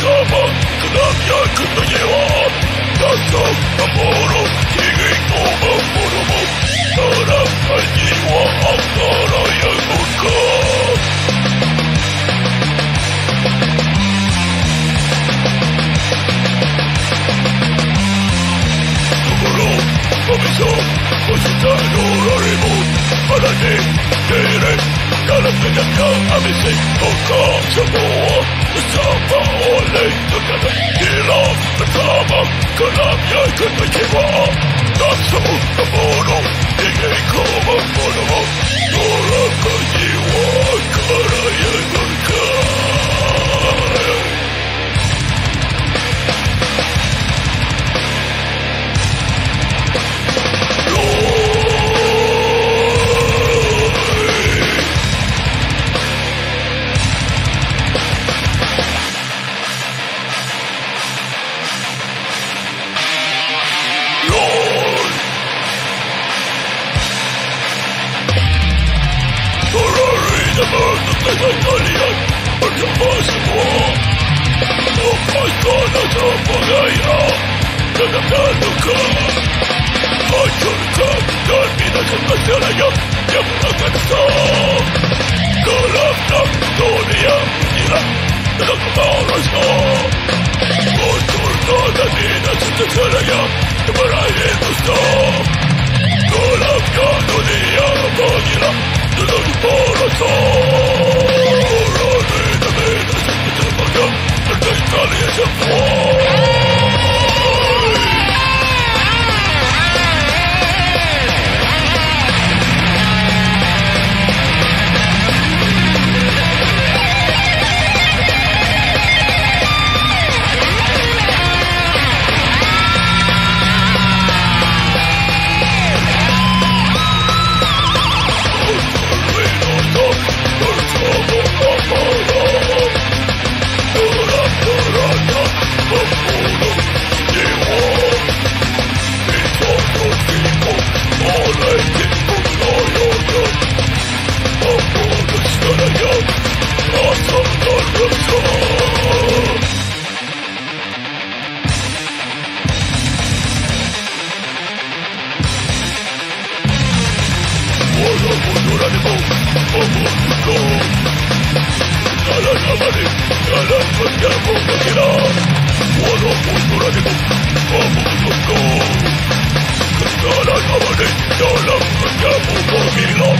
Bersama dengan yang ketenyawan Dasar memurung Positano orimut Alanim Direk Kalemde dakika Amisik Toka Samoa Sama Oley Dünyanın İran Tamam Kanam Yaygın Ve kiva Nasıl Zapaliłem Oszustwo animal of God. Cada cámara, cada cuerpo que quiera, puedo postura de como God. Cada cámara, cada cuerpo que quiera.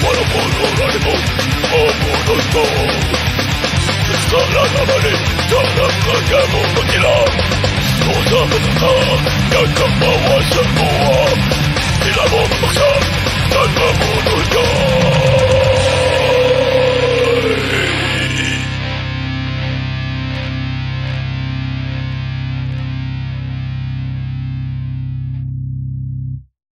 Puedo postura de como God. Cada cámara, go.